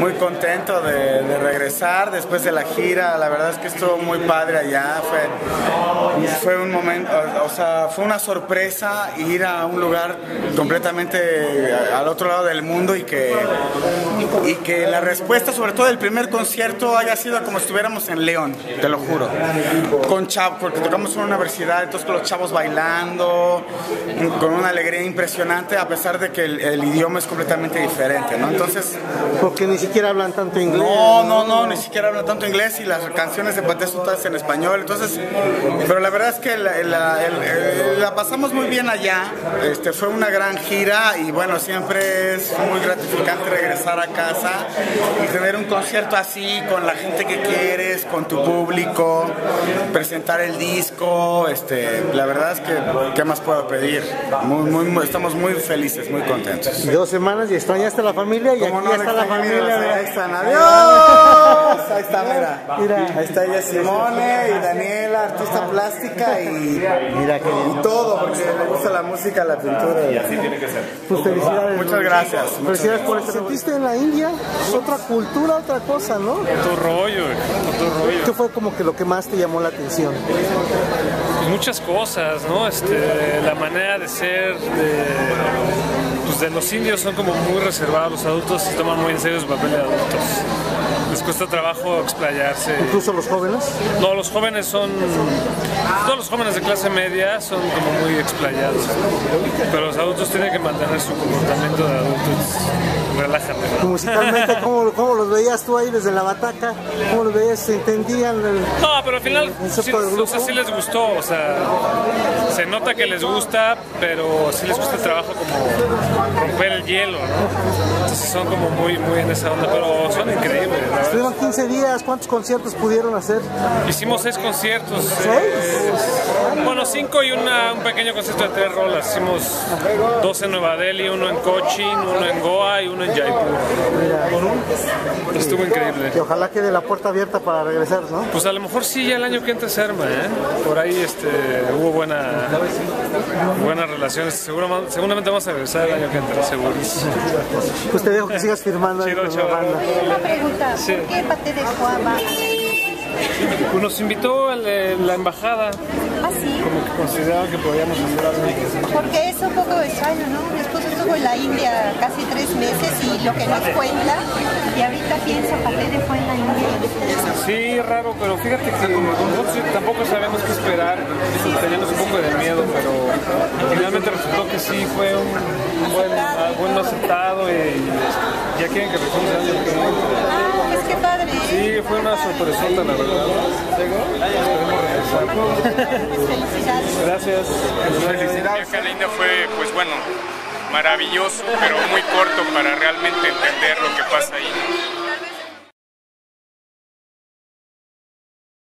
Muy contento de, de, regresar después de la gira. La verdad es que estuvo muy padre allá. Fue, fue un momento, o sea, fue una sorpresa ir a un lugar completamente al otro lado del mundo y que, y que la respuesta, sobre todo del primer concierto, haya sido como si estuviéramos en León, te lo juro. Con chavos, porque tocamos en una universidad, entonces con los chavos bailando, con una alegría impresionante, a pesar de que el, el idioma es completamente diferente, ¿no? Entonces, porque ni siquiera hablan tanto inglés. No, no, no, ni siquiera hablan tanto inglés y las canciones de Paté son todas en español. Entonces, pero la verdad es que la, la, la, pasamos muy bien allá. Este, fue una gran gira y bueno, siempre es muy gratificante regresar a casa y tener un concierto así con la gente que quieres, con tu público, presentar el disco. Este, la verdad es que, ¿qué más puedo pedir? Muy, muy, estamos muy felices, muy contentos. Dos semanas y extrañaste a la familia y aquí no, está la familia. Ahí están, adiós. Ahí está, mira. mira. Ahí está ella Simone y Daniela, artista plástica y, mira bien. y todo, porque le gusta la música, la pintura. Y así tiene que ser. Pues felicidades. Muchas gracias. Felicidades por esto. ¿Sentiste en la India? Es otra cultura, otra cosa, ¿no? Otro rollo, otro rollo. ¿Qué fue como que lo que más te llamó la atención? Pues muchas cosas, ¿no? Este, la manera de ser, de, pues de los indios son como muy reservados, los adultos se toman muy en serio su papel de adultos. Les cuesta trabajo explayarse. ¿Incluso los jóvenes? No, los jóvenes son. Todos los jóvenes de clase media son como muy explayados. Pero los adultos tienen que mantener su comportamiento de adultos. Relájate. ¿no? Musicalmente, ¿cómo, ¿cómo, los veías tú ahí desde la bataca? ¿Cómo los veías? ¿Se entendían? El, no, pero al final sí, o sea, sí les gustó. O sea, se nota que les gusta, pero sí les gusta el trabajo como romper el hielo, ¿no? Entonces son como muy, muy en esa onda, pero son increíbles. Estuvieron 15 días, ¿cuántos conciertos pudieron hacer? Hicimos seis conciertos. ¿Seis? Eh, bueno, cinco y una, un pequeño concierto de tres rolas. Hicimos dos en Nueva Delhi, uno en Cochin, uno en Goa y uno en Jaipur. Mira. Estuvo increíble. Y ojalá quede la puerta abierta para regresar, ¿no? Pues a lo mejor sí, ya el año que entra se arma, ¿eh? Por ahí este, hubo buena, buenas relaciones. Seguro, seguramente vamos a regresar el año que entra, seguro. Pues te dejo que sigas firmando Chido, ahí con la banda. Una pregunta, Sí. ¿Por qué Paté de? Pues nos invitó el- la embajada, Ah, sí, como que consideraban que podíamos hacer algo. porque es un poco extraño, ¿no? Mi esposo estuvo en la India casi tres meses y lo que nos cuenta, y ahorita pienso, Paté de fue en la India. Sí, raro, pero fíjate que nosotros tampoco sabemos qué esperar, teníamos un poco de miedo, pero finalmente resultó que sí fue un, buen, aceptado y ya quieren que regrese el año que entra. Ah, pues qué padre. Sí, fue una sorpresota, la verdad. Gracias. Felicidades. La India fue, pues bueno, maravilloso, pero muy corto para realmente entender lo